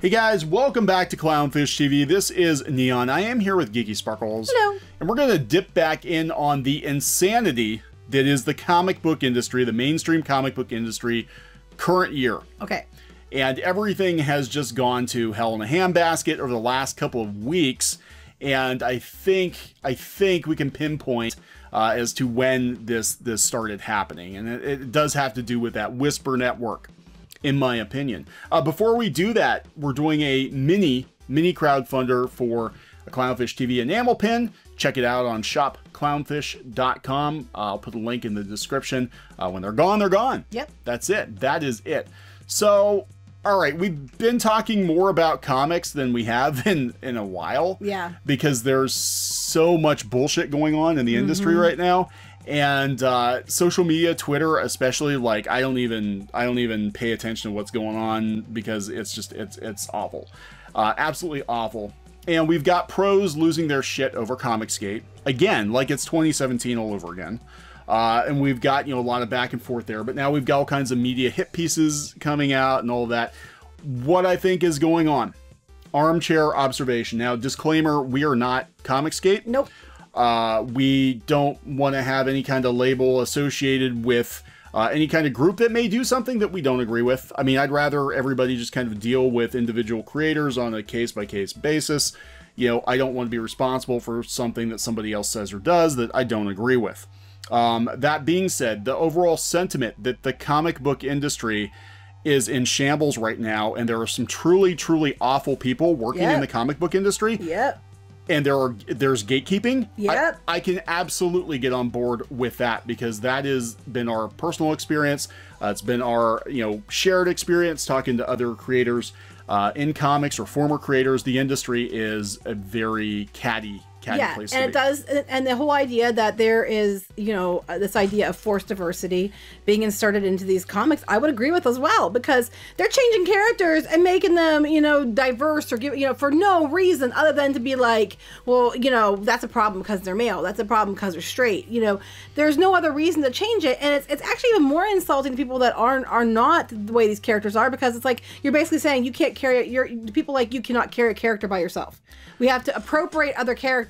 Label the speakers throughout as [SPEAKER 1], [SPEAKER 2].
[SPEAKER 1] Hey guys, welcome back to Clownfish TV. This is Neon. I am here with Geeky Sparkles.
[SPEAKER 2] Hello.
[SPEAKER 1] And we're going to dip back in on the insanity that is the comic book industry, the mainstream comic book industry, current year.
[SPEAKER 2] Okay.
[SPEAKER 1] And everything has just gone to hell in a handbasket over the last couple of weeks. And I think I think we can pinpoint uh, as to when this this started happening, and it, it does have to do with that Whisper Network in my opinion. Uh, before we do that, we're doing a mini, mini crowdfunder for a Clownfish TV enamel pin. Check it out on shopclownfish.com. I'll put a link in the description. Uh, when they're gone, they're gone.
[SPEAKER 2] Yep.
[SPEAKER 1] That's it. That is it. So, all right, we've been talking more about comics than we have in in a while.
[SPEAKER 2] Yeah.
[SPEAKER 1] Because there's so much bullshit going on in the industry right now and uh, social media twitter especially like i don't even i don't even pay attention to what's going on because it's just it's it's awful. Uh, absolutely awful. And we've got pros losing their shit over comicsgate. Again like it's 2017 all over again. Uh, and we've got you know a lot of back and forth there but now we've got all kinds of media hit pieces coming out and all that. What i think is going on? Armchair observation. Now disclaimer we are not comicsgate.
[SPEAKER 2] Nope.
[SPEAKER 1] Uh, we don't want to have any kind of label associated with uh, any kind of group that may do something that we don't agree with. I mean, I'd rather everybody just kind of deal with individual creators on a case by case basis. You know, I don't want to be responsible for something that somebody else says or does that I don't agree with. Um, that being said, the overall sentiment that the comic book industry is in shambles right now, and there are some truly, truly awful people working in the comic book industry
[SPEAKER 2] Yep.
[SPEAKER 1] And there are there's gatekeeping.
[SPEAKER 2] Yep.
[SPEAKER 1] I, I can absolutely get on board with that because that has been our personal experience. Uh, it's been our you know shared experience talking to other creators uh, in comics or former creators. The industry is a very catty, catty
[SPEAKER 2] Yeah, and it
[SPEAKER 1] be.
[SPEAKER 2] does, and the whole idea that there is, you know, uh, this idea of forced diversity being inserted into these comics, I would agree with as well because they're changing characters and making them, you know, diverse or give, you know, for no reason other than to be like, well, you know, that's a problem because they're male, that's a problem because they're straight, you know, there's no other reason to change it, and it's it's actually even more insulting to people that aren't are not the way these characters are because it's like you're basically saying you can't carry your people like you cannot carry a character by yourself. We have to appropriate other characters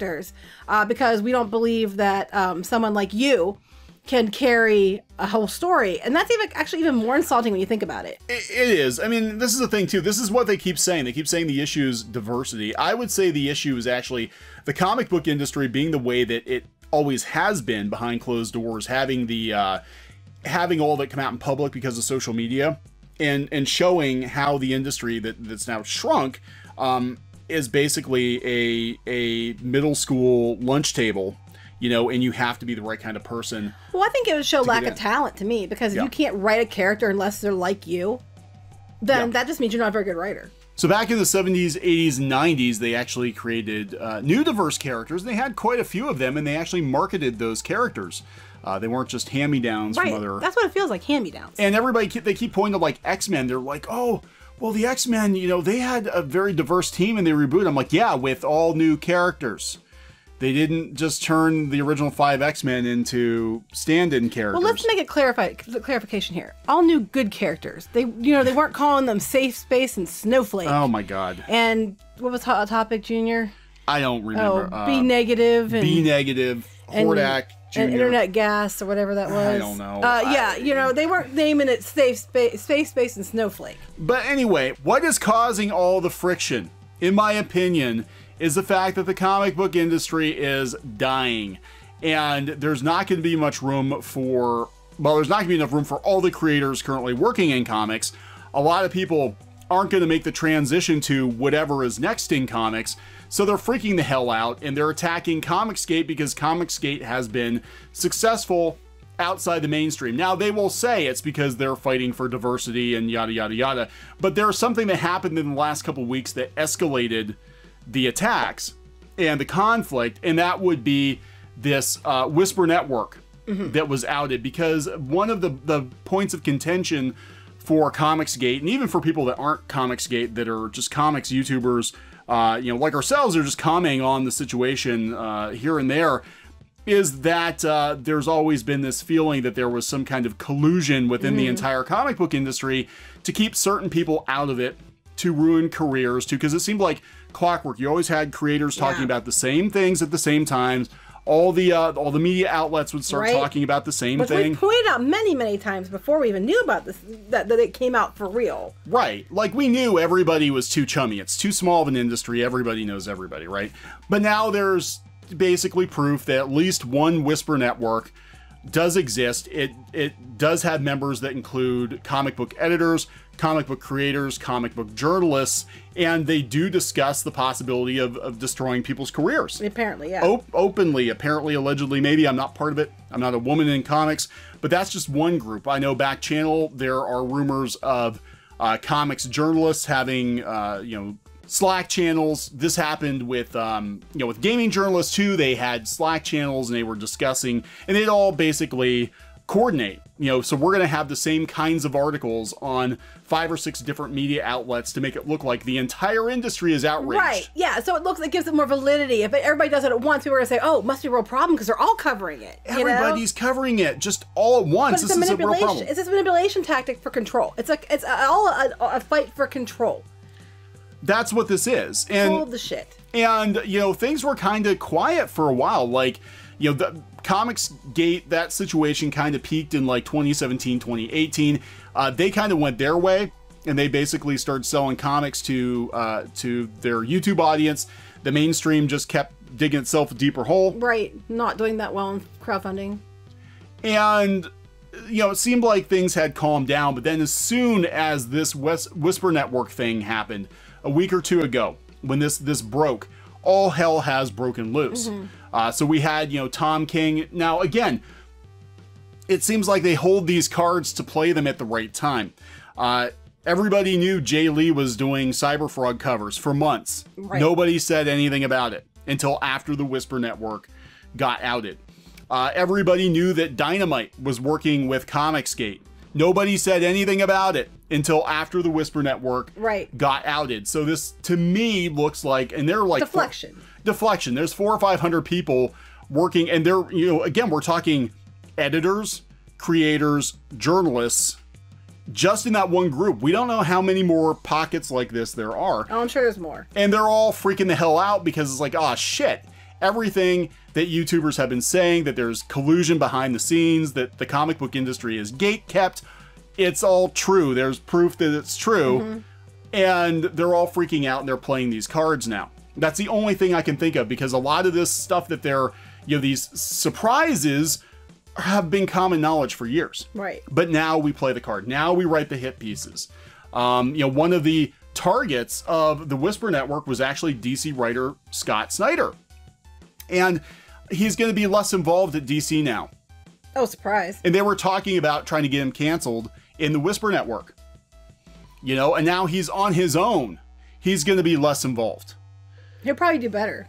[SPEAKER 2] uh, because we don't believe that um, someone like you can carry a whole story, and that's even actually even more insulting when you think about it.
[SPEAKER 1] It it is. I mean, this is the thing too. This is what they keep saying. They keep saying the issue is diversity. I would say the issue is actually the comic book industry being the way that it always has been behind closed doors, having the uh, having all that come out in public because of social media, and and showing how the industry that that's now shrunk um, is basically a a middle school lunch table. You know, and you have to be the right kind of person.
[SPEAKER 2] Well, I think it would show lack of talent to me because if
[SPEAKER 1] Yeah.
[SPEAKER 2] you can't write a character unless they're like you, then
[SPEAKER 1] Yeah.
[SPEAKER 2] that just means you're not a very good writer.
[SPEAKER 1] So back in the 70s, 80s, 90s, they actually created uh, new diverse characters. They had quite a few of them, and they actually marketed those characters. Uh, they weren't just hand-me-downs
[SPEAKER 2] Right.
[SPEAKER 1] from other.
[SPEAKER 2] That's what it feels like hand me downs.
[SPEAKER 1] and everybody, they keep pointing to like X-Men. They're like, oh, well, the X-Men, you know, they had a very diverse team, and they reboot. I'm like, yeah, with all new characters. They didn't just turn the original five X-Men into stand-in characters.
[SPEAKER 2] Well, let's make a clarify clarification here. All new good characters. They, you know, they weren't calling them Safe Space and Snowflake.
[SPEAKER 1] oh my god,
[SPEAKER 2] And what was Hot Topic Junior?
[SPEAKER 1] I don't
[SPEAKER 2] Oh,
[SPEAKER 1] remember. uh,
[SPEAKER 2] B negative and
[SPEAKER 1] B negative, Hordak Jr.
[SPEAKER 2] and internet gas or whatever that was.
[SPEAKER 1] I don't know.
[SPEAKER 2] Uh,
[SPEAKER 1] I-
[SPEAKER 2] yeah, you know, they weren't naming it Safe Space, Space Space and Snowflake.
[SPEAKER 1] But anyway, what is causing all the friction, in my opinion, is the fact that the comic book industry is dying. And there's not going to be much room for, well, there's not going to be enough room for all the creators currently working in comics. A lot of people aren't going to make the transition to whatever is next in comics. So they're freaking the hell out and they're attacking Comicsgate because Comicsgate has been successful outside the mainstream. Now they will say it's because they're fighting for diversity and yada yada yada, but there's something that happened in the last couple weeks that escalated the attacks and the conflict, and that would be this uh, Whisper Network that was outed because one of the the points of contention for Comicsgate and even for people that aren't Comicsgate that are just comics YouTubers, uh, you know, like ourselves, are just commenting on the situation uh, here and there is that uh, there's always been this feeling that there was some kind of collusion within the entire comic book industry to keep certain people out of it to ruin careers too, because it seemed like clockwork. You always had creators talking
[SPEAKER 2] Yeah.
[SPEAKER 1] about the same things at the same times. All the uh, all the media outlets would start
[SPEAKER 2] Right.
[SPEAKER 1] talking about the same
[SPEAKER 2] Which
[SPEAKER 1] thing.
[SPEAKER 2] we pointed out many, many times before we even knew about this that, that it came out for real.
[SPEAKER 1] Right. Like we knew everybody was too chummy. It's too small of an industry. Everybody knows everybody, right? But now there's basically proof that at least one Whisper network does exist. It it does have members that include comic book editors, comic book creators, comic book journalists, and they do discuss the possibility of, of destroying people's careers
[SPEAKER 2] Apparently, yeah.
[SPEAKER 1] op- openly, apparently, allegedly, maybe. I'm not part of it. I'm not a woman in comics, but that's just one group. I know back channel there are rumors of uh, comics journalists having, uh, you know, Slack channels. This happened with, um, you know, with gaming journalists too. They had Slack channels and they were discussing, and they'd all basically coordinate. You know, so we're going to have the same kinds of articles on five or six different media outlets to make it look like the entire industry is outraged.
[SPEAKER 2] Right. Yeah. So it looks it gives it more validity. If everybody does it at once, people are gonna say, "Oh, it must be a real problem because they're all covering it." you know?
[SPEAKER 1] Everybody's covering it just all at once.
[SPEAKER 2] But
[SPEAKER 1] this
[SPEAKER 2] it's a
[SPEAKER 1] is a
[SPEAKER 2] manipulation. It's a manipulation tactic for control. It's like it's all a, a fight for control.
[SPEAKER 1] That's what this is.
[SPEAKER 2] Full
[SPEAKER 1] And
[SPEAKER 2] the shit.
[SPEAKER 1] and you know, things were kind of quiet for a while. Like, you know, the Comics Gate, that situation kind of peaked in like 2017, 2018. Uh, they kind of went their way and they basically started selling comics to uh, to their YouTube audience. The mainstream just kept digging itself a deeper hole.
[SPEAKER 2] Right. Not doing that well in crowdfunding.
[SPEAKER 1] and you know it seemed like things had calmed down but then as soon as this Wes- whisper network thing happened a week or two ago when this this broke all hell has broken loose. Uh, so we had you know tom king. Now again it seems like they hold these cards to play them at the right time. Uh, everybody knew Jae Lee was doing cyberfrog covers for months.
[SPEAKER 2] Right.
[SPEAKER 1] nobody said anything about it until after the whisper network got outed. Uh, everybody knew that Dynamite was working with Comicsgate. Nobody said anything about it until after the Whisper Network
[SPEAKER 2] Right.
[SPEAKER 1] got outed. So this, to me, looks like, and they're like
[SPEAKER 2] Deflection.
[SPEAKER 1] deflection. There's four or five hundred people working, and they're you know again we're talking editors, creators, journalists. Just in that one group, we don't know how many more pockets like this there are
[SPEAKER 2] Oh, I'm sure there's more.
[SPEAKER 1] and they're all freaking the hell out because it's like, oh shit. Everything that YouTubers have been saying that there's collusion behind the scenes, that the comic book industry is gate kept, it's all true. There's proof that it's true. And they're all freaking out and they're playing these cards now. That's the only thing I can think of because a lot of this stuff that they're, you know, these surprises have been common knowledge for years.
[SPEAKER 2] Right.
[SPEAKER 1] But now we play the card. Now we write the hit pieces. Um, you know, one of the targets of the Whisper Network was actually DC writer Scott Snyder. And he's going to be less involved at DC now.
[SPEAKER 2] Oh, surprise.
[SPEAKER 1] And they were talking about trying to get him canceled in the Whisper Network. You know, and now he's on his own. He's going to be less involved.
[SPEAKER 2] He'll probably do better.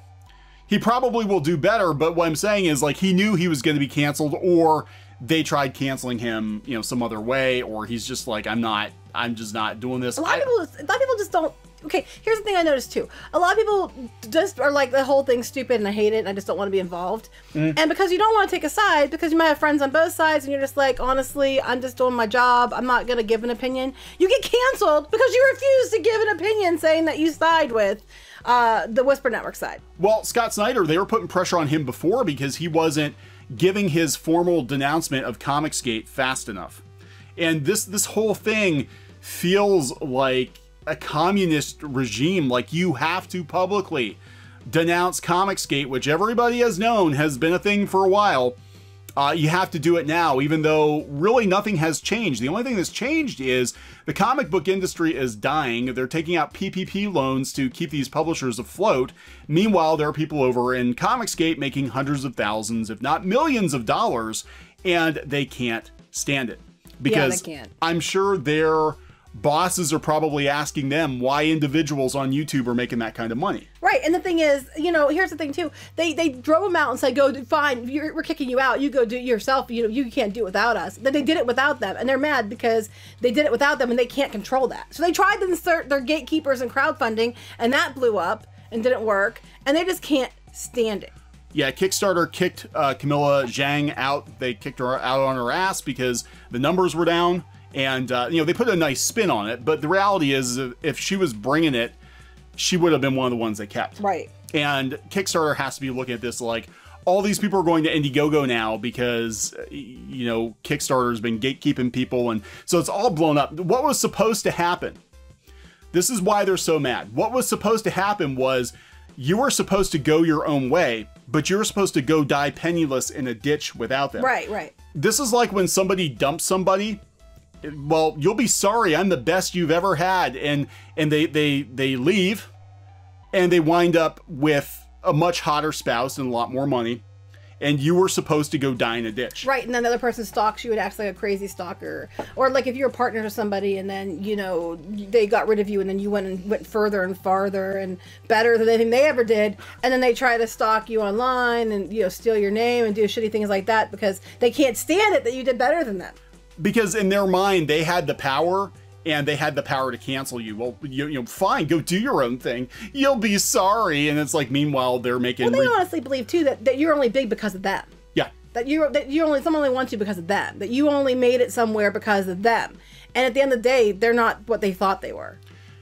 [SPEAKER 1] He probably will do better, but what I'm saying is like he knew he was going to be canceled or they tried canceling him, you know, some other way or he's just like I'm not I'm just not doing this.
[SPEAKER 2] A lot
[SPEAKER 1] I-
[SPEAKER 2] of people, a lot of people just don't. Okay, here's the thing I noticed too. A lot of people just are like the whole thing's stupid and I hate it and I just don't want to be involved.
[SPEAKER 1] Mm.
[SPEAKER 2] And because you don't want to take a side, because you might have friends on both sides and you're just like, honestly, I'm just doing my job. I'm not gonna give an opinion. You get canceled because you refuse to give an opinion saying that you side with uh, the Whisper Network side.
[SPEAKER 1] Well, Scott Snyder, they were putting pressure on him before because he wasn't giving his formal denouncement of Comicsgate fast enough. And this this whole thing feels like a communist regime like you have to publicly denounce Comicsgate, which everybody has known has been a thing for a while. Uh, you have to do it now, even though really nothing has changed. The only thing that's changed is the comic book industry is dying. They're taking out PPP loans to keep these publishers afloat. Meanwhile, there are people over in Comicsgate making hundreds of thousands, if not millions of dollars, and they can't stand it. Because
[SPEAKER 2] can't.
[SPEAKER 1] I'm sure their bosses are probably asking them why individuals on YouTube are making that kind of money.
[SPEAKER 2] Right, and the thing is, you know, here's the thing too. They they drove him out and said, "Go, do, fine. You're, we're kicking you out. You go do it yourself. You know, you can't do it without us." Then they did it without them, and they're mad because they did it without them, and they can't control that. So they tried to insert their gatekeepers and crowdfunding, and that blew up and didn't work, and they just can't stand it.
[SPEAKER 1] Yeah, Kickstarter kicked uh, Camilla Zhang out. They kicked her out on her ass because the numbers were down and uh, you know they put a nice spin on it. But the reality is, if she was bringing it, she would have been one of the ones they kept.
[SPEAKER 2] Right.
[SPEAKER 1] And Kickstarter has to be looking at this like all these people are going to Indiegogo now because you know Kickstarter's been gatekeeping people, and so it's all blown up. What was supposed to happen? This is why they're so mad. What was supposed to happen was you were supposed to go your own way, but you were supposed to go die penniless in a ditch without them.
[SPEAKER 2] Right, right.
[SPEAKER 1] This is like when somebody dumps somebody. Well, you'll be sorry. I'm the best you've ever had, and and they they they leave, and they wind up with a much hotter spouse and a lot more money, and you were supposed to go die in a ditch.
[SPEAKER 2] Right, and then the other person stalks you and acts like a crazy stalker, or like if you're a partner to somebody and then you know they got rid of you and then you went and went further and farther and better than anything they ever did, and then they try to stalk you online and you know steal your name and do shitty things like that because they can't stand it that you did better than them.
[SPEAKER 1] Because in their mind they had the power and they had the power to cancel you. Well, you, you know, fine, go do your own thing. You'll be sorry. And it's like, meanwhile, they're making.
[SPEAKER 2] Well, they honestly believe too that, that you're only big because of them.
[SPEAKER 1] Yeah.
[SPEAKER 2] That you that you only someone only wants you because of them. That you only made it somewhere because of them. And at the end of the day, they're not what they thought they were.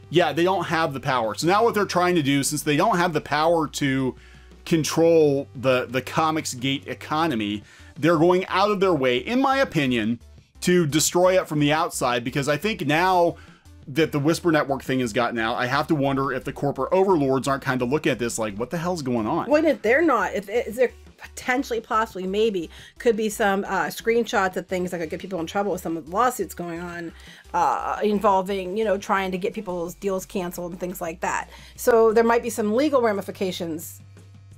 [SPEAKER 1] Yeah, they don't have the power. So now what they're trying to do, since they don't have the power to control the the comics gate economy, they're going out of their way, in my opinion, to destroy it from the outside because I think now that the Whisper Network thing has gotten out, I have to wonder if the corporate overlords aren't kind of looking at this like, what the hell's going on?
[SPEAKER 2] When if they're not, if, if there potentially, possibly, maybe could be some uh, screenshots of things that could get people in trouble with some of the lawsuits going on uh, involving, you know, trying to get people's deals canceled and things like that. So there might be some legal ramifications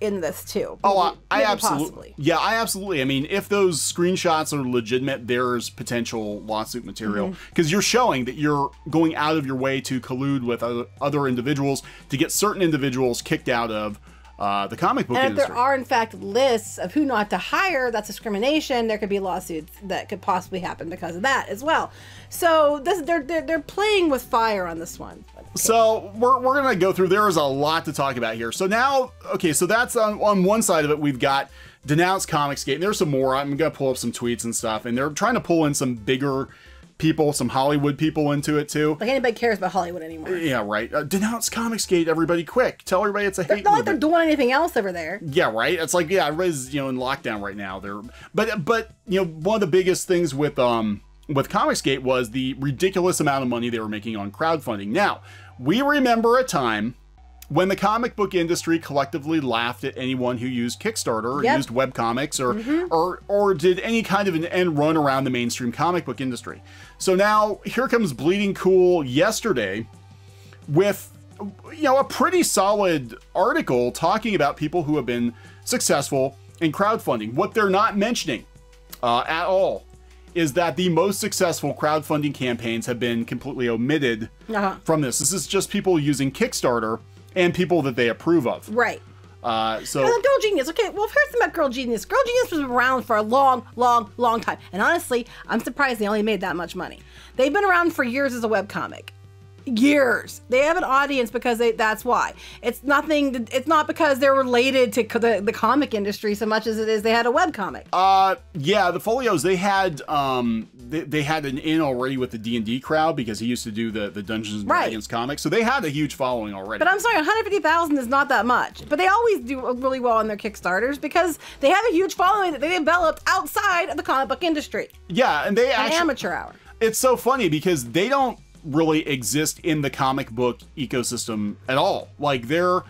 [SPEAKER 2] in this too.
[SPEAKER 1] Oh, I, I absolutely. Yeah, I absolutely. I mean, if those screenshots are legitimate, there's potential lawsuit material because mm-hmm. you're showing that you're going out of your way to collude with other, individuals to get certain individuals kicked out of uh, the comic book
[SPEAKER 2] and
[SPEAKER 1] industry.
[SPEAKER 2] if there are in fact lists of who not to hire that's discrimination there could be lawsuits that could possibly happen because of that as well so this they're they're, they're playing with fire on this one.
[SPEAKER 1] So we're, we're gonna go through there is a lot to talk about here so now okay so that's on, on one side of it we've got denounce comicsgate and there's some more i'm gonna pull up some tweets and stuff and they're trying to pull in some bigger people, some Hollywood people into it too.
[SPEAKER 2] Like anybody cares about Hollywood anymore.
[SPEAKER 1] Yeah, right. Uh, denounce Comicsgate, everybody, quick! Tell everybody it's a
[SPEAKER 2] they're
[SPEAKER 1] hate.
[SPEAKER 2] Not
[SPEAKER 1] movement.
[SPEAKER 2] like they're doing anything else over there.
[SPEAKER 1] Yeah, right. It's like yeah, everybody's you know in lockdown right now. They're but but you know one of the biggest things with um with Comicsgate was the ridiculous amount of money they were making on crowdfunding. Now we remember a time when the comic book industry collectively laughed at anyone who used Kickstarter or
[SPEAKER 2] Yep.
[SPEAKER 1] used webcomics or
[SPEAKER 2] Mm-hmm.
[SPEAKER 1] or or did any kind of an end run around the mainstream comic book industry. So now here comes Bleeding Cool yesterday with you know a pretty solid article talking about people who have been successful in crowdfunding. What they're not mentioning uh, at all is that the most successful crowdfunding campaigns have been completely omitted
[SPEAKER 2] Uh-huh.
[SPEAKER 1] from this. This is just people using Kickstarter and people that they approve of.
[SPEAKER 2] Right.
[SPEAKER 1] Uh, so
[SPEAKER 2] Girl Genius. Okay, well, here's about Girl Genius. Girl Genius was around for a long, long, long time. And honestly, I'm surprised they only made that much money. They've been around for years as a webcomic. Years. They have an audience because they, that's why. It's nothing, it's not because they're related to the, the comic industry so much as it is they had a webcomic.
[SPEAKER 1] Uh, yeah, the Folios they had um they, they had an in already with the D and D crowd because he used to do the the Dungeons and
[SPEAKER 2] Right.
[SPEAKER 1] Dragons comics, so they had a huge following already.
[SPEAKER 2] But I'm sorry, 150,000 is not that much. But they always do really well on their Kickstarters because they have a huge following that they developed outside of the comic book industry.
[SPEAKER 1] yeah, and they
[SPEAKER 2] An
[SPEAKER 1] actually
[SPEAKER 2] amateur hour.
[SPEAKER 1] it's so funny because they don't really exist in the comic book ecosystem at all. Like they're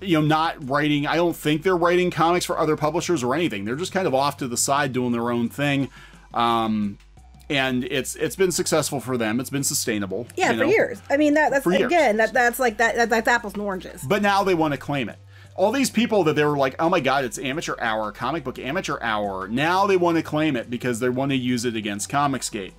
[SPEAKER 1] you know not writing I don't think they're writing comics for other publishers or anything. They're just kind of off to the side doing their own thing. Um and it's it's been successful for them. It's been sustainable.
[SPEAKER 2] Yeah, for
[SPEAKER 1] know?
[SPEAKER 2] years. I mean, that, that's
[SPEAKER 1] For years.
[SPEAKER 2] again, that that's like that, that that's apples and oranges.
[SPEAKER 1] But now they want to claim it. All these people that they were like, oh my god, it's amateur hour, comic book amateur hour. Now they want to claim it because they want to use it against Comicsgate.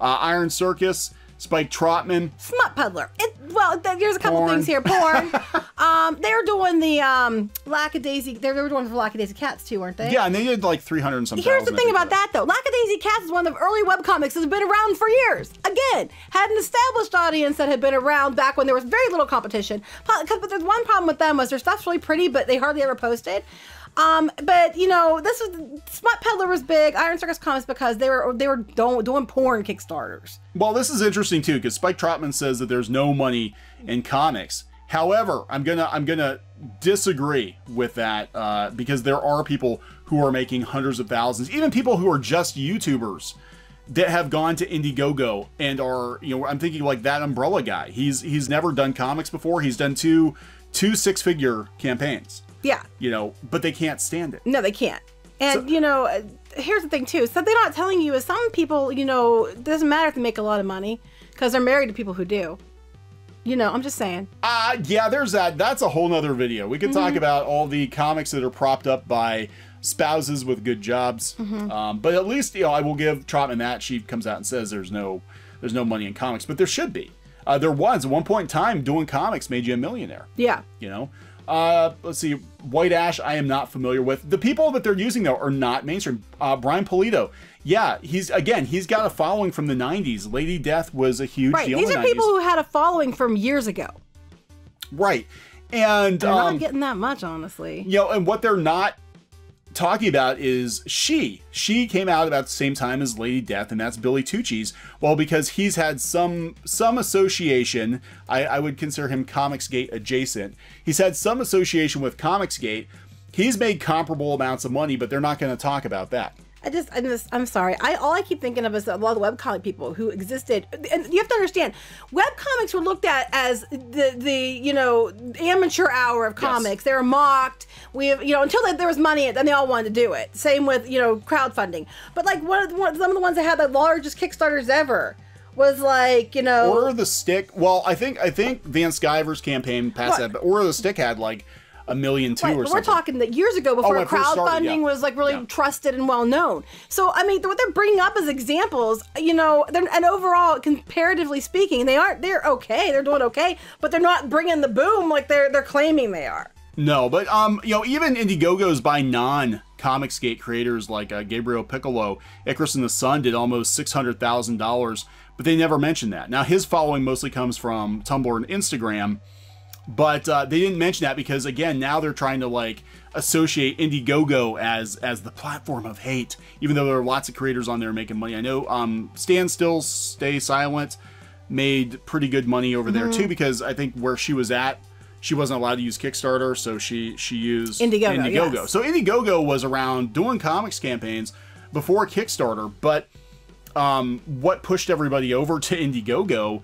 [SPEAKER 1] Uh, Iron Circus, Spike Trotman,
[SPEAKER 2] Smut peddler. It, well, th- there's a couple
[SPEAKER 1] Porn.
[SPEAKER 2] things here. Porn. um, they were doing the um, lackadaisy. They were doing for lackadaisy cats too, weren't they?
[SPEAKER 1] Yeah, and they did like 300 and some
[SPEAKER 2] Here's the thing about
[SPEAKER 1] was.
[SPEAKER 2] that though. Lackadaisy Cats is one of the early webcomics that's been around for years. Again, had an established audience that had been around back when there was very little competition. But there's one problem with them was their stuff's really pretty, but they hardly ever posted. Um, but you know, this was Smut Peddler was big. Iron Circus Comics because they were they were doing, doing porn Kickstarters.
[SPEAKER 1] Well, this is interesting too because Spike Trotman says that there's no money in comics. However, I'm gonna I'm gonna disagree with that uh, because there are people who are making hundreds of thousands, even people who are just YouTubers that have gone to Indiegogo and are you know I'm thinking like that Umbrella guy. He's he's never done comics before. He's done two two six figure campaigns.
[SPEAKER 2] Yeah.
[SPEAKER 1] You know, but they can't stand it.
[SPEAKER 2] No, they can't. And you know, uh, here's the thing too. So they're not telling you is some people, you know, it doesn't matter if they make a lot of money because they're married to people who do. You know, I'm just saying.
[SPEAKER 1] Uh, yeah, there's that. That's a whole nother video. We could talk about all the comics that are propped up by spouses with good jobs. Um, but at least, you know, I will give Trotman that. She comes out and says there's no there's no money in comics, but there should be. Uh, there was at one point in time doing comics made you a millionaire.
[SPEAKER 2] Yeah.
[SPEAKER 1] You know, uh, let's see, White Ash. I am not familiar with the people that they're using though are not mainstream. Uh, Brian Pulido. Yeah, he's again. He's got a following from the '90s. Lady Death was a huge
[SPEAKER 2] Right.
[SPEAKER 1] deal.
[SPEAKER 2] These
[SPEAKER 1] in
[SPEAKER 2] are
[SPEAKER 1] 90s.
[SPEAKER 2] people who had a following from years ago.
[SPEAKER 1] right, and
[SPEAKER 2] They're
[SPEAKER 1] um,
[SPEAKER 2] not getting that much, honestly.
[SPEAKER 1] you know, and what they're not talking about is Shi. She came out about the same time as Lady Death, and that's Billy Tucci's. Well, because he's had some some association, I, I would consider him Comicsgate adjacent. He's had some association with Comicsgate. He's made comparable amounts of money, but they're not going to talk about that.
[SPEAKER 2] I just, I just, I'm sorry. I all I keep thinking of is a lot of the webcomic people who existed, and you have to understand, webcomics were looked at as the the you know amateur hour of comics. They were mocked. We have you know until there was money, then they all wanted to do it. Same with you know crowdfunding. But like one of the, one, some of the ones that had the largest Kickstarters ever was like you know
[SPEAKER 1] Order the Stick. Well, I think I think Van Sciver's campaign passed
[SPEAKER 2] What?
[SPEAKER 1] that, but Order the Stick had like a million two
[SPEAKER 2] Right,
[SPEAKER 1] or
[SPEAKER 2] but
[SPEAKER 1] something.
[SPEAKER 2] we're talking that years ago before
[SPEAKER 1] it first started,
[SPEAKER 2] crowdfunding
[SPEAKER 1] yeah.
[SPEAKER 2] was like really
[SPEAKER 1] Yeah.
[SPEAKER 2] trusted and well known. So I mean, what they're bringing up as examples, you know, they're, and overall, comparatively speaking, they aren't. They're okay. They're doing okay, but they're not bringing the boom like they're they're claiming they are.
[SPEAKER 1] No, but um, you know, even Indiegogo's by non Comicsgate creators like uh, Gabriel Picolo, Icarus and the Sun did almost six hundred thousand dollars, but they never mentioned that. Now his following mostly comes from Tumblr and Instagram, but uh, they didn't mention that because again, now they're trying to like associate Indiegogo as as the platform of hate, even though there are lots of creators on there making money. I know um, Stand Still, Stay Silent made pretty good money over there too because I think where she was at, she wasn't allowed to use Kickstarter, so she she used
[SPEAKER 2] Indiegogo, yes.
[SPEAKER 1] So Indiegogo was around doing comics campaigns before Kickstarter, but um, what pushed everybody over to Indiegogo,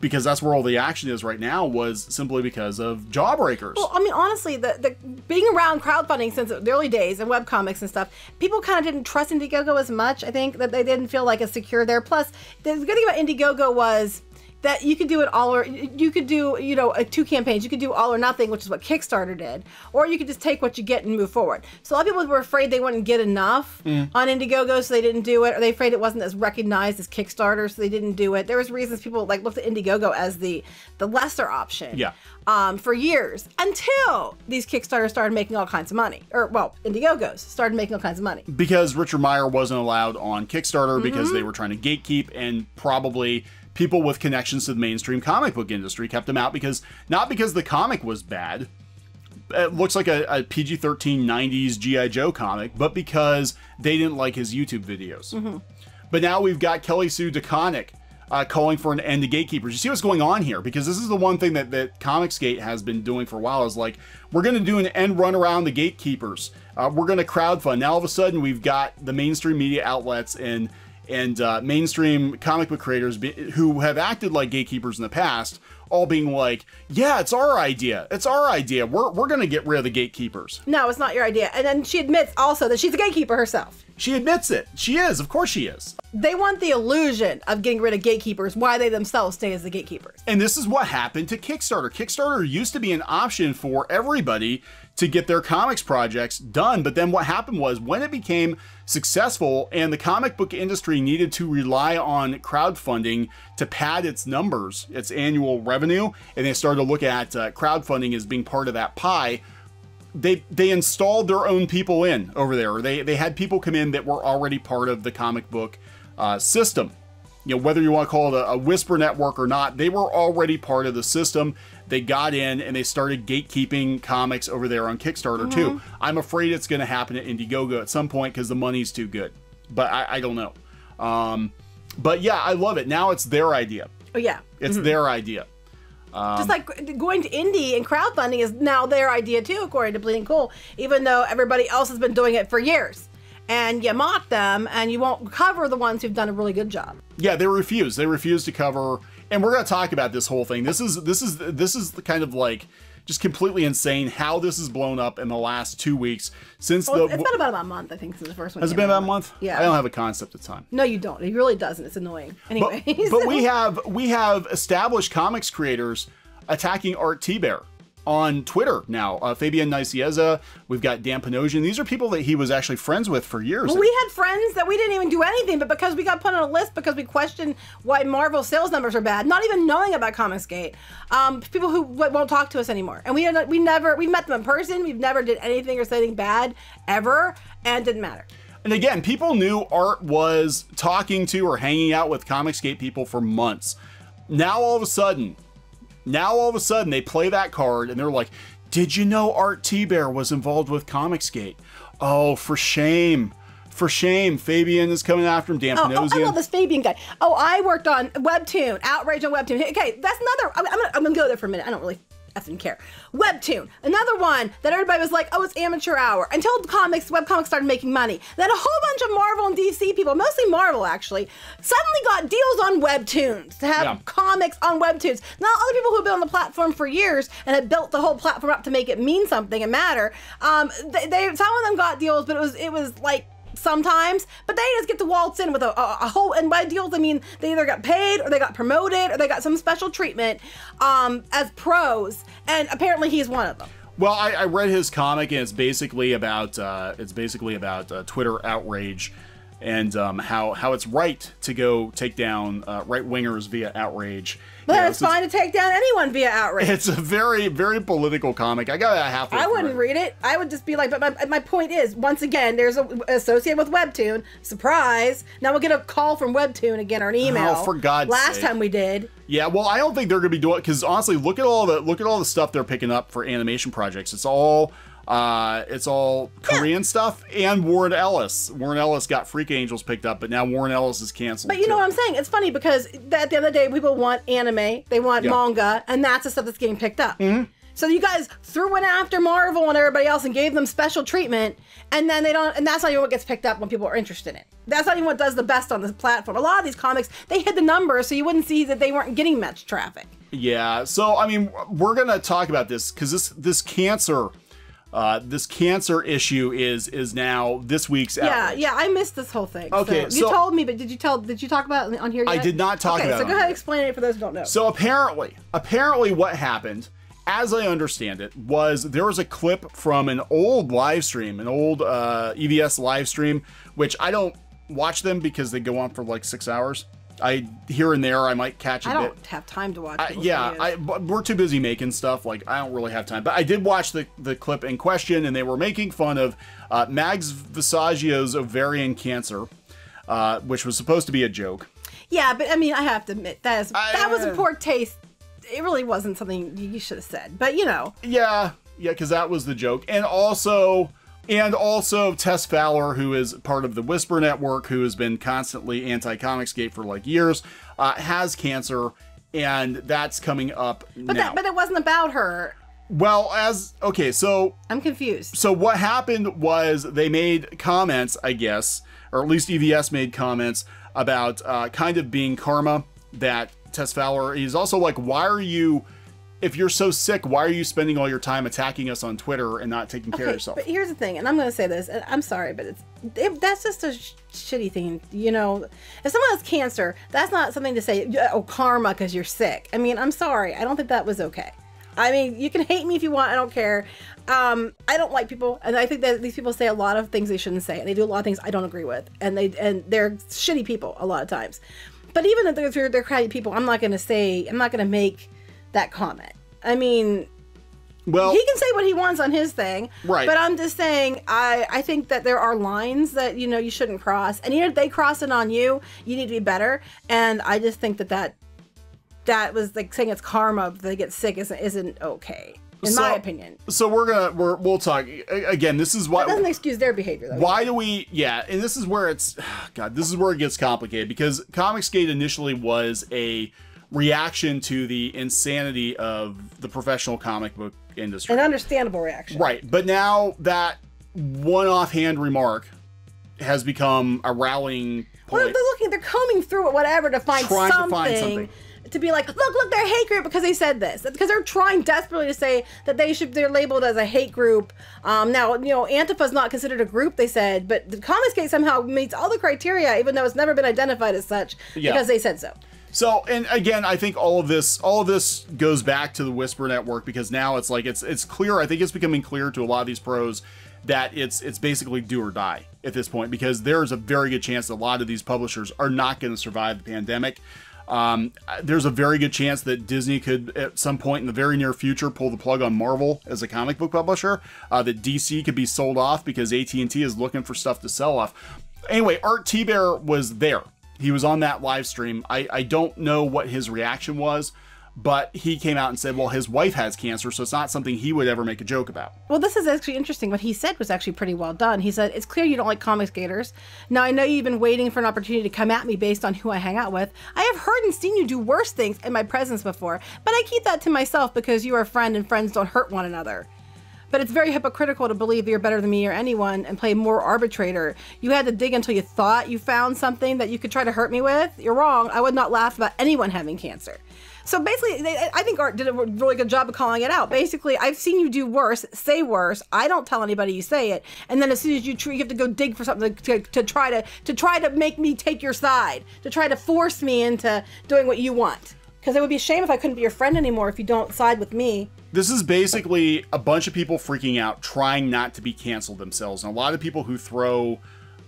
[SPEAKER 1] because that's where all the action is right now, was simply because of Jawbreakers.
[SPEAKER 2] Well, I mean, honestly, the, the being around crowdfunding since the early days and webcomics and stuff, people kind of didn't trust Indiegogo as much. I think that they didn't feel like as secure there. Plus, the good thing about Indiegogo was that you could do it all or you could do you know two campaigns you could do all or nothing which is what kickstarter did or you could just take what you get and move forward so a lot of people were afraid they wouldn't get enough
[SPEAKER 1] Mm.
[SPEAKER 2] on indiegogo so they didn't do it or they afraid it wasn't as recognized as kickstarter so they didn't do it there was reasons people like looked at indiegogo as the the lesser option
[SPEAKER 1] Yeah.
[SPEAKER 2] um, for years until these Kickstarters started making all kinds of money. Or, well, Indiegogos started making all kinds of money.
[SPEAKER 1] because Richard Meyer wasn't allowed on Kickstarter because
[SPEAKER 2] Mm-hmm.
[SPEAKER 1] they were trying to gatekeep and probably people with connections to the mainstream comic book industry kept him out because not because the comic was bad. It looks like a, a PG 13 90s G.I. Joe comic, but because they didn't like his YouTube videos.
[SPEAKER 2] Mm-hmm.
[SPEAKER 1] But now we've got Kelly Sue DeConnick uh, calling for an end to gatekeepers. You see what's going on here? Because this is the one thing that, that Comicsgate has been doing for a while is like, we're going to do an end run around the gatekeepers. Uh, we're going to crowdfund. Now all of a sudden we've got the mainstream media outlets and and uh, mainstream comic book creators be, who have acted like gatekeepers in the past all being like, yeah, it's our idea. It's our idea. We're, we're going to get rid of the gatekeepers.
[SPEAKER 2] No, it's not your idea. And then she admits also that she's a gatekeeper herself.
[SPEAKER 1] She admits it. She is. Of course she is.
[SPEAKER 2] They want the illusion of getting rid of gatekeepers, why they themselves stay as the gatekeepers.
[SPEAKER 1] And this is what happened to Kickstarter. Kickstarter used to be an option for everybody to get their comics projects done. But then what happened was when it became successful and the comic book industry needed to rely on crowdfunding to pad its numbers, its annual revenue, and they started to look at uh, crowdfunding as being part of that pie. They, they installed their own people in over there. They, they had people come in that were already part of the comic book uh, system you know, whether you want to call it a, a whisper network or not, they were already part of the system. They got in and they started gatekeeping comics over there on Kickstarter too. Mm-hmm. I'm afraid it's going to happen at Indiegogo at some point because the money's too good, but I, I don't know. Um, but yeah, I love it. Now it's their idea.
[SPEAKER 2] Oh yeah.
[SPEAKER 1] It's mm-hmm. their idea.
[SPEAKER 2] Just um, like going to indie and crowdfunding is now their idea too, according to Bleeding Cool, even though everybody else has been doing it for years. And you mock them and you won't cover the ones who've done a really good job.
[SPEAKER 1] Yeah, they refuse. They refuse to cover, and we're going to talk about this whole thing. This is this is this is the kind of like just completely insane how this has blown up in the last two weeks since
[SPEAKER 2] Well,
[SPEAKER 1] the.
[SPEAKER 2] it's been about a month, I think, since the first one.
[SPEAKER 1] has it been about a month?
[SPEAKER 2] Yeah.
[SPEAKER 1] I don't have a concept of time.
[SPEAKER 2] No, you don't. It really doesn't. It's annoying.
[SPEAKER 1] But, but we have we have established comics creators attacking Art Thibert on Twitter now. Uh, Fabian Nicieza, we've got Dan Panosian. These are people that he was actually friends with for years.
[SPEAKER 2] we had friends that we didn't even do anything, but because we got put on a list because we questioned why Marvel sales numbers are bad, not even knowing about Comicsgate, um, people who w- won't talk to us anymore, and we had, we never we met them in person. We've never did anything or said anything bad ever, and it didn't matter.
[SPEAKER 1] And again, people knew Art was talking to or hanging out with Comicsgate people for months. Now all of a sudden, now all of a sudden they play that card and they're like, "Did you know Art Thibert was involved with Comicsgate?" Oh, for shame. For shame. Fabian is coming after him. Dan
[SPEAKER 2] Oh, oh, I love this Fabian guy. Oh, I worked on Webtoon, Outrage on Webtoon. Okay, that's another. I'm, I'm, gonna, I'm gonna go there for a minute. I don't really effing care. Webtoon, another one that everybody was like, oh, it's amateur hour. Until comics, webcomics started making money. Then a whole bunch of Marvel and DC people, mostly Marvel actually, suddenly got deals on Webtoons to have
[SPEAKER 1] Yeah.
[SPEAKER 2] comics on Webtoons. Now, other people who've been on the platform for years and have built the whole platform up to make it mean something and matter, um, they, they some of them got deals, but it was it was like sometimes, but they just get to waltz in with a, a, a whole, and by deals, I mean they either got paid or they got promoted or they got some special treatment um, as pros, and apparently he's one of them.
[SPEAKER 1] Well, I, I read his comic, and it's basically about uh, it's basically about uh, Twitter outrage and um, how how it's right to go take down uh, right wingers via outrage.
[SPEAKER 2] But
[SPEAKER 1] You know,
[SPEAKER 2] it's fine to take down anyone via outrage.
[SPEAKER 1] It's a very very political comic. I got a half.
[SPEAKER 2] I wouldn't
[SPEAKER 1] it.
[SPEAKER 2] read it. I would just be like, but my, my point is, once again, there's a associated with Webtoon. Surprise! Now we'll get a call from Webtoon again or an email.
[SPEAKER 1] Oh, for God's
[SPEAKER 2] Last
[SPEAKER 1] sake.
[SPEAKER 2] time we did.
[SPEAKER 1] Yeah, well, I don't think they're gonna be doing because honestly, look at all the look at all the stuff they're picking up for animation projects. It's all uh, it's all Korean stuff and Warren Ellis. Warren Ellis got Freak Angels picked up, but now Warren Ellis is canceled.
[SPEAKER 2] But you know what I'm saying? It's funny because at the end of the day, people want anime, they want
[SPEAKER 1] Yeah.
[SPEAKER 2] Manga, and that's the stuff that's getting picked up. So you guys threw in after Marvel and everybody else and gave them special treatment, and then they don't, and that's not even what gets picked up when people are interested in. it. That's not even what does the best on this platform. A lot of these comics, they hid the numbers so you wouldn't see that they weren't getting much traffic.
[SPEAKER 1] Yeah, so I mean, we're gonna talk about this because this this cancer, uh, this cancer issue is is now this week's
[SPEAKER 2] Yeah,
[SPEAKER 1] outrage.
[SPEAKER 2] yeah, I missed this whole thing.
[SPEAKER 1] Okay,
[SPEAKER 2] so,
[SPEAKER 1] so-
[SPEAKER 2] you told me, but did you tell? Did you talk about it on here?
[SPEAKER 1] I did not talk
[SPEAKER 2] okay,
[SPEAKER 1] about
[SPEAKER 2] so go ahead,
[SPEAKER 1] here.
[SPEAKER 2] explain it for those who don't know.
[SPEAKER 1] So apparently, apparently, what happened, as I understand it, was there was a clip from an old live stream, an old uh, EVS live stream, which I don't watch them because they go on for like six hours. I here and there I might catch a
[SPEAKER 2] I
[SPEAKER 1] bit.
[SPEAKER 2] don't have time to watch.
[SPEAKER 1] I, yeah,
[SPEAKER 2] videos.
[SPEAKER 1] I, but we're too busy making stuff. Like I don't really have time. But I did watch the the clip in question, and they were making fun of uh, Mags Visaggio's ovarian cancer, uh, which was supposed to be a joke.
[SPEAKER 2] Yeah, but I mean, I have to admit that is
[SPEAKER 1] I-
[SPEAKER 2] that was a poor taste. It really wasn't something you you should have said. But you know,
[SPEAKER 1] Yeah, yeah, because that was the joke, and also. And also Tess Fowler, who is part of the Whisper Network, who has been constantly anti-Comicsgate for like years, uh, has cancer, and that's coming up
[SPEAKER 2] but
[SPEAKER 1] now.
[SPEAKER 2] that but it wasn't about her.
[SPEAKER 1] well, as okay, so
[SPEAKER 2] I'm confused.
[SPEAKER 1] so what happened was they made comments, I guess, or at least EVS made comments about uh, kind of being karma that Tess Fowler is also like, why are you, if you're so sick, why are you spending all your time attacking us on Twitter and not taking care of yourself?
[SPEAKER 2] but here's the thing, and I'm going to say this, and I'm sorry, but it's it, that's just a sh- shitty thing, you know. If someone has cancer, that's not something to say, oh, karma because you're sick. I mean, I'm sorry, I don't think that was okay. I mean, you can hate me if you want, I don't care. Um, I don't like people, and I think that these people say a lot of things they shouldn't say, and they do a lot of things I don't agree with, and they and they're shitty people a lot of times. But even if they're, if they're, they're crappy people, I'm not going to say, I'm not going to make that comment. I mean,
[SPEAKER 1] Well-
[SPEAKER 2] he can say what he wants on his thing,
[SPEAKER 1] Right.
[SPEAKER 2] But I'm just saying, I I think that there are lines that you know you shouldn't cross, and even if they cross it on you, you need to be better. And I just think that that that was like saying it's karma they get sick isn't isn't okay, in my opinion.
[SPEAKER 1] So we're gonna we're we'll talk again. This is why
[SPEAKER 2] That doesn't excuse their behavior, though.
[SPEAKER 1] why do we yeah and this is where it's god this is where it gets complicated because comicsgate initially was a reaction to the insanity of the professional comic book industry
[SPEAKER 2] An understandable reaction.
[SPEAKER 1] right but now that one offhand remark has become a rallying point.
[SPEAKER 2] Well, they're looking, they're combing through it, whatever, to find
[SPEAKER 1] Trying to
[SPEAKER 2] something.
[SPEAKER 1] find something.
[SPEAKER 2] to be like, look, look, they're a hate group because they said this. Because they're trying desperately to say that they should they're labeled as a hate group. Um, now, you know, Antifa's not considered a group, they said, but the Comicsgate somehow meets all the criteria, even though it's never been identified as such,
[SPEAKER 1] Yeah.
[SPEAKER 2] because they said so.
[SPEAKER 1] So, and again, I think all of this, all of this goes back to the Whisper Network because now it's like it's it's clear. I think it's becoming clear to a lot of these pros that it's it's basically do or die at this point because there's a very good chance that a lot of these publishers are not going to survive the pandemic. Um, there's a very good chance that Disney could, at some point in the very near future, pull the plug on Marvel as a comic book publisher. Uh, that DC could be sold off because AT and T is looking for stuff to sell off. Anyway, Art Thibert was there. He was on that live stream. I, I don't know what his reaction was, but he came out and said, well, his wife has cancer, so it's not something he would ever make a joke about.
[SPEAKER 2] Well, this is actually interesting. What he said was actually pretty well done. He said, It's clear you don't like comics gators. Now, I know you've been waiting for an opportunity to come at me based on who I hang out with. I have heard and seen you do worse things in my presence before, but I keep that to myself because you are a friend and friends don't hurt one another. But it's very hypocritical to believe that you're better than me or anyone and play more arbitrator. You had to dig until you thought you found something that you could try to hurt me with. You're wrong. I would not laugh about anyone having cancer. So basically, they, I think Art did a really good job of calling it out. Basically, I've seen you do worse, say worse. I don't tell anybody you say it, and then as soon as you you have to go dig for something to, to try to to try to make me take your side, to try to force me into doing what you want. Because it would be a shame if I couldn't be your friend anymore if you don't side with me.
[SPEAKER 1] This is basically a bunch of people freaking out, trying not to be canceled themselves. And a lot of people who throw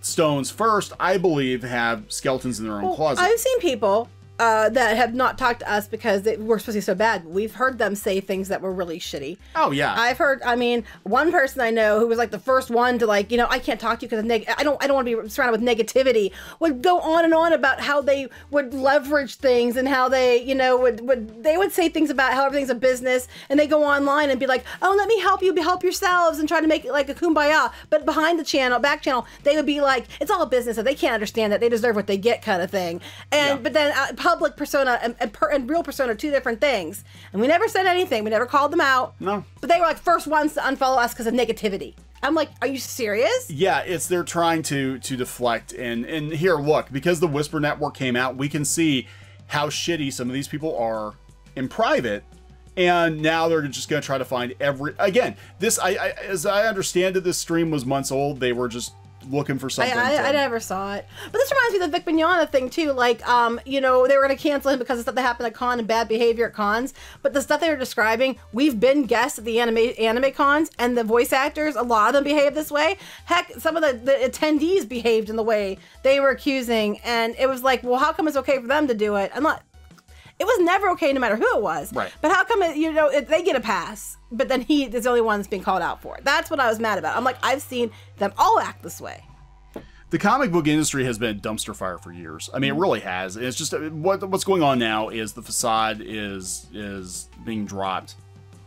[SPEAKER 1] stones first, I believe, have skeletons in their own closet.
[SPEAKER 2] I've seen people uh, that have not talked to us because they were supposed to be so bad. We've heard them say things that were really shitty.
[SPEAKER 1] oh yeah,
[SPEAKER 2] I've heard. I mean, one person I know who was like the first one to like, you know, I can't talk to you because neg- I don't. I don't want to be surrounded with negativity. Would go on and on about how they would leverage things and how they, you know, would would they would say things about how everything's a business, and they go online and be like, oh, let me help you, help yourselves, and try to make it like a kumbaya. But behind the channel, back channel, they would be like, it's all a business, and they can't understand that they deserve what they get, kind of thing. And
[SPEAKER 1] Yeah.
[SPEAKER 2] but then uh, public persona and, and, per, and real persona are two different things. And we never said anything. We never called them out.
[SPEAKER 1] No.
[SPEAKER 2] But they were like first ones to unfollow us because of negativity. I'm like, are you serious?
[SPEAKER 1] yeah, it's they're trying to to deflect. And and here, look, because the Whisper Network came out, we can see how shitty some of these people are in private. And now they're just going to try to find every again. This, I, I as I understand it, this stream was months old. They were just looking for
[SPEAKER 2] I,
[SPEAKER 1] something.
[SPEAKER 2] I,
[SPEAKER 1] to-
[SPEAKER 2] I never saw it. But this reminds me of the Vic Mignogna thing too. Like, um, you know, they were going to cancel him because of stuff that happened at con and bad behavior at cons. But the stuff they were describing, we've been guests at the anime anime cons, and the voice actors, a lot of them behave this way. Heck, some of the, the attendees behaved in the way they were accusing, and it was like, well, how come it's okay for them to do it? I'm not. It was never okay, no matter who it was.
[SPEAKER 1] Right.
[SPEAKER 2] But how come it, you know it, they get a pass, but then he is the only one that's being called out for it? That's what I was mad about. I'm like, I've seen them all act this way.
[SPEAKER 1] the comic book industry has been a dumpster fire for years. I mean, it really has. It's just uh, what what's going on now is the facade is is being dropped.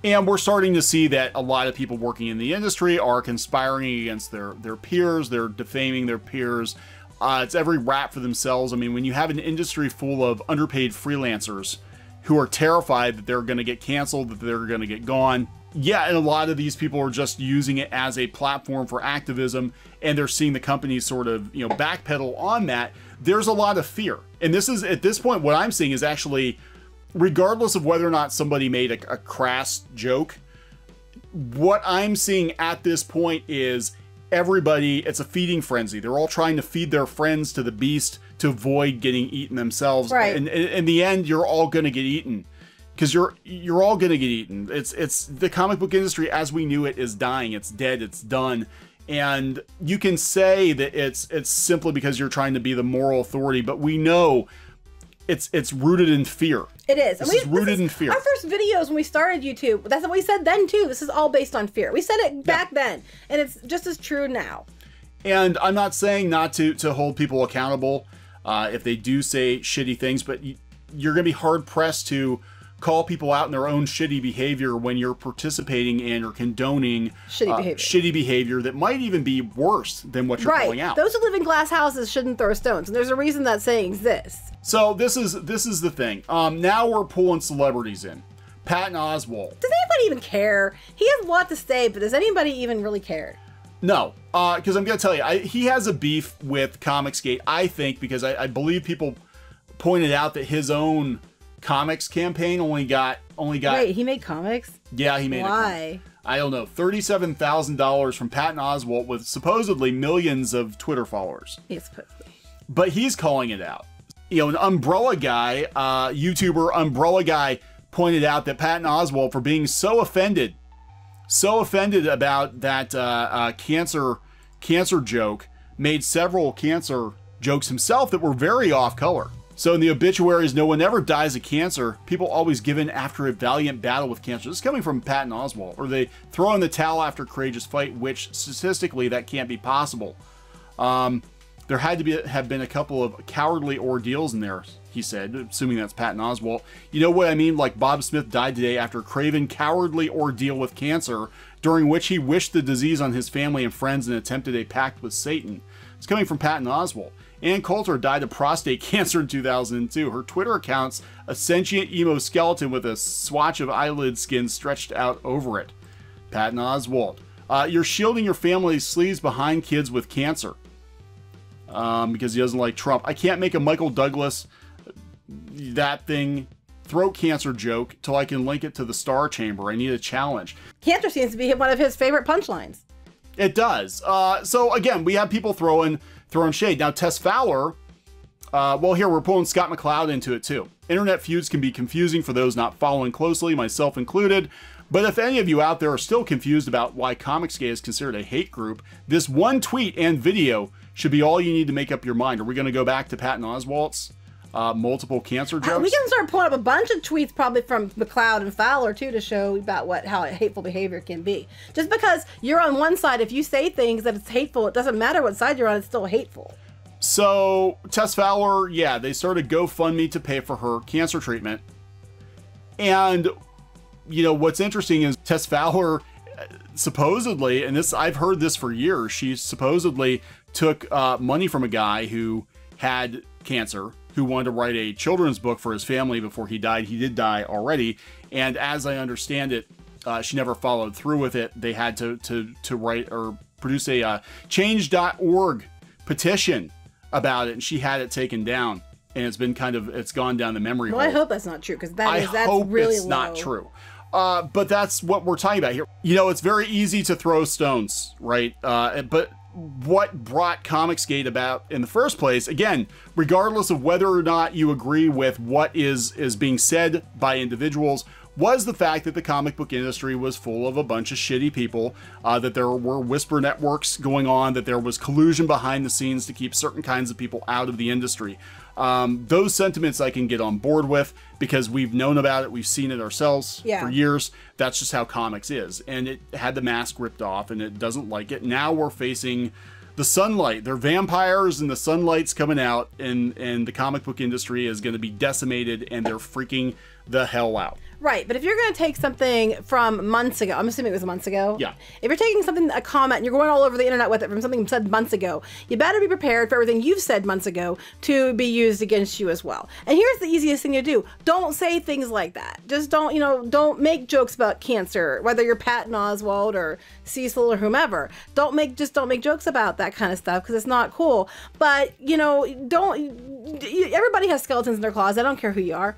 [SPEAKER 1] And we're starting to see that a lot of people working in the industry are conspiring against their their peers, they're defaming their peers. Uh, it's every rap for themselves. I mean, when you have an industry full of underpaid freelancers who are terrified that they're going to get canceled, that they're going to get gone. Yeah, and a lot of these people are just using it as a platform for activism, and they're seeing the companies sort of, you know, backpedal on that. There's a lot of fear. And this is, at this point, what I'm seeing is actually, regardless of whether or not somebody made a, a crass joke, what I'm seeing at this point is everybody, it's a feeding frenzy. They're all trying to feed their friends to the beast to avoid getting eaten themselves.
[SPEAKER 2] Right.
[SPEAKER 1] And and in the end, you're all gonna get eaten. Because you're you're all gonna get eaten. It's it's the comic book industry as we knew it is dying. It's dead. It's done. And you can say that it's it's simply because you're trying to be the moral authority, but we know it's it's rooted in fear.
[SPEAKER 2] It is.
[SPEAKER 1] This
[SPEAKER 2] and
[SPEAKER 1] is rooted in fear.
[SPEAKER 2] Our first videos when we started YouTube, that's what we said then too. This is all based on fear. We said it back then, and it's just as true now.
[SPEAKER 1] And I'm not saying not to to hold people accountable uh, if they do say shitty things, but you're going to be hard pressed to call people out in their own shitty behavior when you're participating in or condoning
[SPEAKER 2] Shitty
[SPEAKER 1] uh,
[SPEAKER 2] behavior.
[SPEAKER 1] shitty behavior that might even be worse than what you're calling out.
[SPEAKER 2] Those who live in glass houses shouldn't throw stones, and there's a reason that saying exists.
[SPEAKER 1] so this is this is the thing. Um, now we're pulling celebrities in. Patton Oswalt.
[SPEAKER 2] Does anybody even care? He has a lot to say, but does anybody even really care?
[SPEAKER 1] No, Uh, because I'm going to tell you, I, he has a beef with Comicsgate. I think because I, I believe people pointed out that his own comics campaign only got only got
[SPEAKER 2] Wait, he made comics?
[SPEAKER 1] yeah he made a
[SPEAKER 2] Why?
[SPEAKER 1] I don't know thirty-seven thousand dollars from Patton Oswalt with supposedly millions of Twitter followers,
[SPEAKER 2] Yes, supposedly.
[SPEAKER 1] but he's calling it out. You know, an Umbrella guy, uh, YouTuber Umbrella guy, pointed out that Patton Oswalt for being so offended, so offended about that uh, uh, cancer cancer joke, made several cancer jokes himself that were very off color. So in the obituaries, no one ever dies of cancer. People always give in after a valiant battle with cancer. This is coming from Patton Oswalt. Or they throw in the towel after a courageous fight, which statistically that can't be possible. Um, there had to be have been a couple of cowardly ordeals in there, he said, assuming that's Patton Oswalt. You know what I mean? Like Bob Smith died today after a craven cowardly ordeal with cancer, during which he wished the disease on his family and friends and attempted a pact with Satan. It's coming from Patton Oswalt. Ann Coulter died of prostate cancer in 2002. Her Twitter account's a sentient emo skeleton with a swatch of eyelid skin stretched out over it. Patton Oswalt. Uh, you're shielding your family's sleeves behind kids with cancer um, because he doesn't like Trump. I can't make a Michael Douglas that thing throat cancer joke till I can link it to the Star Chamber. I need a challenge.
[SPEAKER 2] Cancer seems to be one of his favorite punchlines.
[SPEAKER 1] It does. Uh, so again, we have people throwing throwing shade. Now Tess Fowler. Uh, well, here we're pulling Scott McCloud into it too. Internet feuds can be confusing for those not following closely, myself included. But if any of you out there are still confused about why Comicsgate is considered a hate group, this one tweet and video should be all you need to make up your mind. Are we going to go back to Patton Oswalt's uh, multiple cancer jokes?
[SPEAKER 2] Uh, We can start pulling up a bunch of tweets probably from McCloud and Fowler too to show about what how hateful behavior can be. Just because you're on one side, if you say things that it's hateful, it doesn't matter what side you're on, it's still hateful.
[SPEAKER 1] So Tess Fowler, yeah, they started GoFundMe to pay for her cancer treatment. And you know what's interesting is Tess Fowler uh, supposedly, and this I've heard this for years, she supposedly took uh, money from a guy who had cancer, who wanted to write a children's book for his family before he died. He did die already, and as I understand it, uh, she never followed through with it. They had to to to write or produce a uh, Change.org petition about it, and she had it taken down. And it's been kind of it's gone down the memory
[SPEAKER 2] Well,
[SPEAKER 1] hole.
[SPEAKER 2] I hope that's not true because that
[SPEAKER 1] I
[SPEAKER 2] is that's
[SPEAKER 1] hope
[SPEAKER 2] really
[SPEAKER 1] it's
[SPEAKER 2] low.
[SPEAKER 1] not true. Uh, but that's what we're talking about here. You know, it's very easy to throw stones, right? Uh, but what brought Comicsgate about in the first place, again, regardless of whether or not you agree with what is is being said by individuals, was the fact that the comic book industry was full of a bunch of shitty people, uh, that there were whisper networks going on, that there was collusion behind the scenes to keep certain kinds of people out of the industry. Um, those sentiments I can get on board with because we've known about it, we've seen it ourselves
[SPEAKER 2] Yeah.
[SPEAKER 1] for years. That's just how comics is. And it had the mask ripped off and it doesn't like it. Now we're facing the sunlight. They're vampires and the sunlight's coming out and, and the comic book industry is going to be decimated and they're freaking the hell out.
[SPEAKER 2] Right, but if you're going to take something from months ago, I'm assuming it was months ago.
[SPEAKER 1] Yeah.
[SPEAKER 2] If you're taking something, a comment, and you're going all over the internet with it from something said months ago, you better be prepared for everything you've said months ago to be used against you as well. And here's the easiest thing to do: don't say things like that. Just don't, you know, don't make jokes about cancer, whether you're Patton Oswalt or Cecil or whomever. Don't make just don't make jokes about that kind of stuff because it's not cool. But you know, don't. Everybody has skeletons in their closet. I don't care who you are.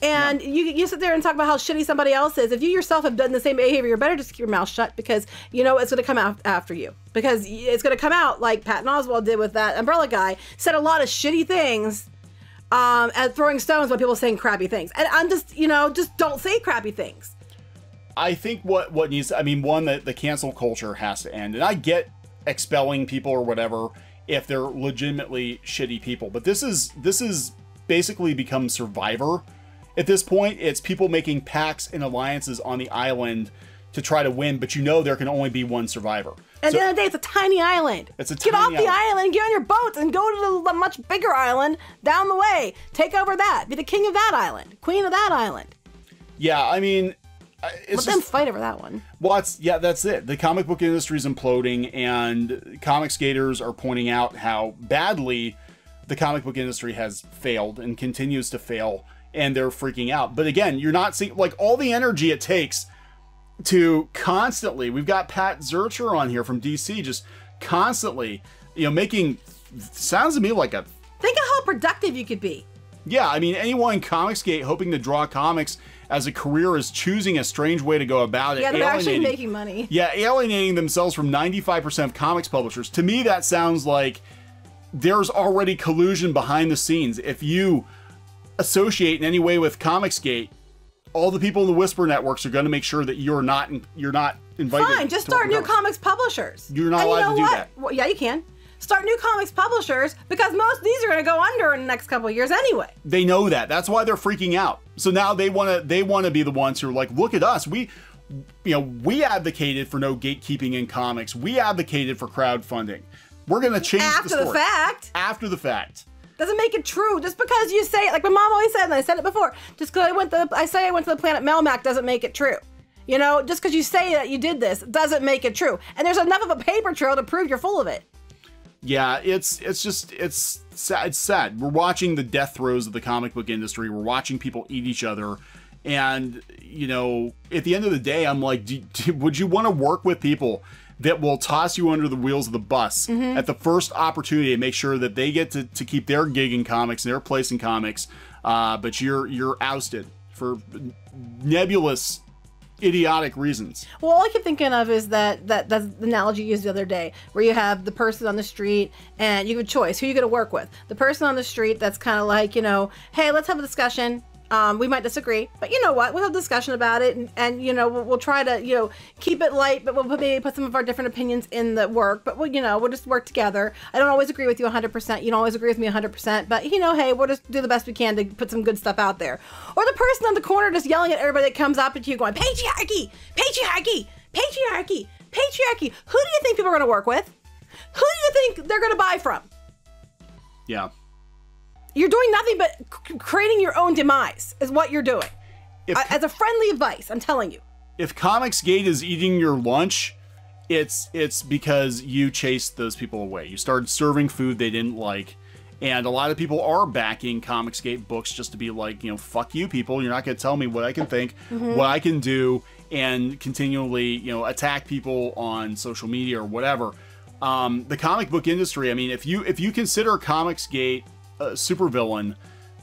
[SPEAKER 2] And you, you sit there and talk about how shitty somebody else is. If you yourself have done the same behavior, you're better just keep your mouth shut because you know it's going to come out after you. Because it's going to come out like Patton Oswalt did with that umbrella guy. Said a lot of shitty things um, at throwing stones when people saying crappy things. And I'm just, you know, just don't say crappy things.
[SPEAKER 1] I think what what needs I mean one that the cancel culture has to end and I get expelling people or whatever if they're legitimately shitty people but this is this is basically become Survivor. At this point, it's people making pacts and alliances on the island to try to win, but you know there can only be one survivor.
[SPEAKER 2] At
[SPEAKER 1] So-
[SPEAKER 2] the end of the day, it's a tiny island.
[SPEAKER 1] It's a
[SPEAKER 2] get off the
[SPEAKER 1] island.
[SPEAKER 2] island, get on your boats, and go to the much bigger island down the way. Take over that. Be the king of that island, queen of that island.
[SPEAKER 1] yeah, I mean, it's
[SPEAKER 2] Let them
[SPEAKER 1] just,
[SPEAKER 2] fight over that one.
[SPEAKER 1] well, it's, yeah, that's it. The comic book industry is imploding, and Comicsgaters are pointing out how badly the comic book industry has failed and continues to fail, and they're freaking out. But again, you're not seeing like all the energy it takes to constantly. We've got Pat Zircher on here from DC, just constantly, you know, making sounds to me like a
[SPEAKER 2] Think of how productive you could be.
[SPEAKER 1] Yeah, I mean, anyone in Comicsgate hoping to draw comics as a career is choosing a strange way to go about it.
[SPEAKER 2] Yeah, they're actually making money.
[SPEAKER 1] Yeah, alienating themselves from 95% of comics publishers. To me, that sounds like there's already collusion behind the scenes. If you associate in any way with Comicsgate, all the people in the Whisper networks are going to make sure that you're not you're not invited.
[SPEAKER 2] Fine, just start new
[SPEAKER 1] comics.
[SPEAKER 2] comics publishers.
[SPEAKER 1] You're not
[SPEAKER 2] and
[SPEAKER 1] allowed
[SPEAKER 2] you know
[SPEAKER 1] to do
[SPEAKER 2] what?
[SPEAKER 1] that.
[SPEAKER 2] Well, yeah, you can. Start new comics publishers because most of these are going to go under in the next couple of years anyway.
[SPEAKER 1] they know that. That's why they're freaking out. So now they want to they want to be the ones who are like, look at us. We you know, we advocated for no gatekeeping in comics. We advocated for crowdfunding. We're going to change
[SPEAKER 2] After
[SPEAKER 1] the
[SPEAKER 2] the fact,
[SPEAKER 1] After the fact.
[SPEAKER 2] Doesn't make it true. Just because you say it, like my mom always said, and I said it before. Just because I went to, I say I went to the planet Melmac doesn't make it true. You know, just because you say that you did this doesn't make it true. And there's enough of a paper trail to prove you're full of it.
[SPEAKER 1] Yeah, it's it's just it's sad. It's sad. We're watching the death throes of the comic book industry. We're watching people eat each other, and you know, at the end of the day, I'm like, do, do- would you want to work with people that will toss you under the wheels of the bus at the first opportunity to make sure that they get to, to keep their gig in comics and their place in comics, uh, but you're you're ousted for nebulous, idiotic reasons.
[SPEAKER 2] Well, all I keep thinking of is that that that's the analogy you used the other day, where you have the person on the street and you have a choice who you going to work with. The person on the street that's kind of like, you know, hey, let's have a discussion. Um, we might disagree, but you know what? We'll have a discussion about it, and, and you know we'll, we'll try to you know keep it light, but we'll put, maybe put some of our different opinions in the work. But we'll you know we'll just work together. I don't always agree with you 100. percent You don't always agree with me 100. percent But you know, hey, we'll just do the best we can to put some good stuff out there. Or the person on the corner just yelling at everybody that comes up at you, going patriarchy, patriarchy, patriarchy, patriarchy. Who do you think people are going to work with? Who do you think they're going to buy from?
[SPEAKER 1] Yeah.
[SPEAKER 2] You're doing nothing but creating your own demise, is what you're doing.
[SPEAKER 1] If
[SPEAKER 2] As a friendly advice, I'm telling you.
[SPEAKER 1] if Comicsgate is eating your lunch, it's it's because you chased those people away. You started serving food they didn't like. And a lot of people are backing Comicsgate books just to be like, you know, fuck you people. You're not going to tell me what I can think, what I can do, and continually, you know, attack people on social media or whatever. Um, the comic book industry. I mean, if you if you consider Comicsgate a supervillain,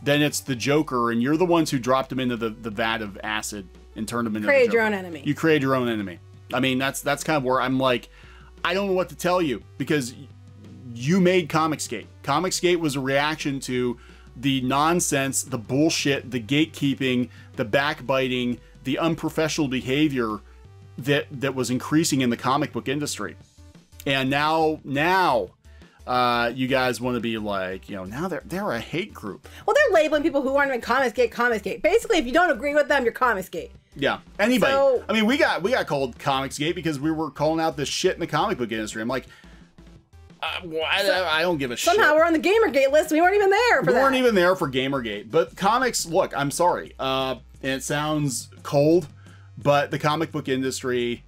[SPEAKER 1] then it's the Joker, and you're the ones who dropped him into the, the vat of acid and turned him into the
[SPEAKER 2] Created your own enemy.
[SPEAKER 1] You create your own enemy. I mean, that's that's kind of where I'm like, I don't know what to tell you because you made Comicsgate. Comicsgate was a reaction to the nonsense, the bullshit, the gatekeeping, the backbiting, the unprofessional behavior that that was increasing in the comic book industry. And now now uh, you guys want to be like, you know, now they're they're a hate group.
[SPEAKER 2] Well, they're labeling people who aren't in Comicsgate, Comicsgate. Basically, if you don't agree with them, you're Comicsgate.
[SPEAKER 1] Yeah, anybody.
[SPEAKER 2] So-
[SPEAKER 1] I mean, we got we got called Comicsgate because we were calling out this shit in the comic book industry. I'm like, uh, I, I don't give a
[SPEAKER 2] Somehow
[SPEAKER 1] shit.
[SPEAKER 2] Somehow we're on the Gamergate list. We weren't even there for
[SPEAKER 1] We
[SPEAKER 2] that.
[SPEAKER 1] weren't even there for Gamergate, but comics. Look, I'm sorry, uh, and it sounds cold, but the comic book industry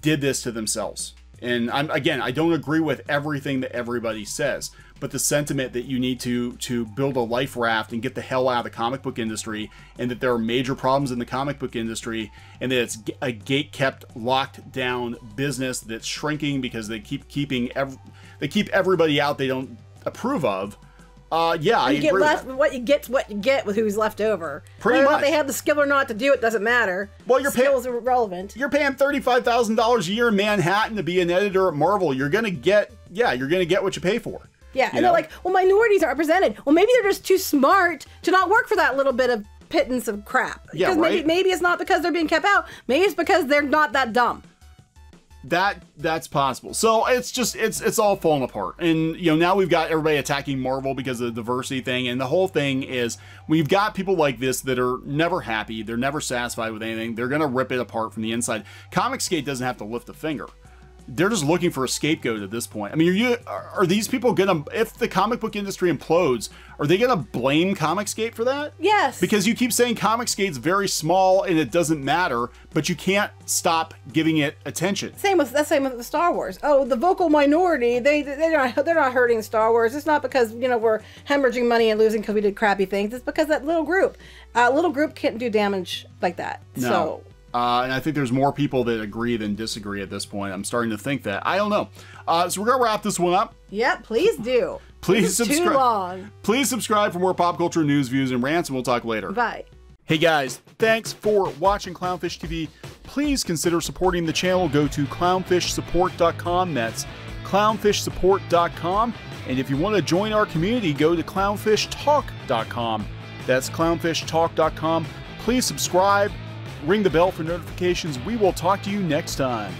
[SPEAKER 1] did this to themselves. And I'm again, I don't agree with everything that everybody says, but the sentiment that you need to to build a life raft and get the hell out of the comic book industry, and that there are major problems in the comic book industry, and that it's a gate kept, locked down business that's shrinking because they keep keeping ev- they keep everybody out they don't approve of. Uh, yeah, I
[SPEAKER 2] you
[SPEAKER 1] agree
[SPEAKER 2] get left what you get what you get with who's left over.
[SPEAKER 1] Pretty
[SPEAKER 2] Whether
[SPEAKER 1] much.
[SPEAKER 2] they have the skill or not to do it doesn't matter.
[SPEAKER 1] Well, you're pay-
[SPEAKER 2] skills are irrelevant.
[SPEAKER 1] You're paying thirty-five thousand dollars a year in Manhattan to be an editor at Marvel. You're gonna get, yeah, you're gonna get what you pay for.
[SPEAKER 2] Yeah, and
[SPEAKER 1] know?
[SPEAKER 2] they're like, well, minorities aren't represented. Well, maybe they're just too smart to not work for that little bit of pittance of crap.
[SPEAKER 1] Yeah,
[SPEAKER 2] Because maybe
[SPEAKER 1] right.
[SPEAKER 2] maybe it's not because they're being kept out. Maybe it's because they're not that dumb.
[SPEAKER 1] That that's possible. So it's just it's it's all falling apart. And you know, now we've got everybody attacking Marvel because of the diversity thing and the whole thing is we've got people like this that are never happy, they're never satisfied with anything. They're going to rip it apart from the inside. Comicsgate doesn't have to lift a finger they're just looking for a scapegoat at this point. I mean, are you are these people gonna if the comic book industry implodes, are they gonna blame Comicsgate for that?
[SPEAKER 2] Yes.
[SPEAKER 1] Because you keep saying Comicsgate's very small and it doesn't matter, but you can't stop giving it attention.
[SPEAKER 2] Same with that's same with the Star Wars. Oh, the vocal minority, they they're not they're not hurting Star Wars. It's not because you know we're hemorrhaging money and losing because we did crappy things. It's because that little group, a uh, little group can't do damage like that. No. So
[SPEAKER 1] uh, and I think there's more people that agree than disagree at this point. I'm starting to think that. I don't know. Uh, so we're gonna wrap this one up.
[SPEAKER 2] Yep, please do.
[SPEAKER 1] Please
[SPEAKER 2] subscribe. Too long.
[SPEAKER 1] Please subscribe for more pop culture news, views, and rants, and we'll talk later.
[SPEAKER 2] Bye.
[SPEAKER 1] Hey guys, thanks for watching Clownfish TV. Please consider supporting the channel. Go to clownfishsupport.com. That's clownfishsupport.com. And if you want to join our community, go to clownfishtalk.com. That's clownfishtalk.com. Please subscribe ring the bell for notifications. We will talk to you next time.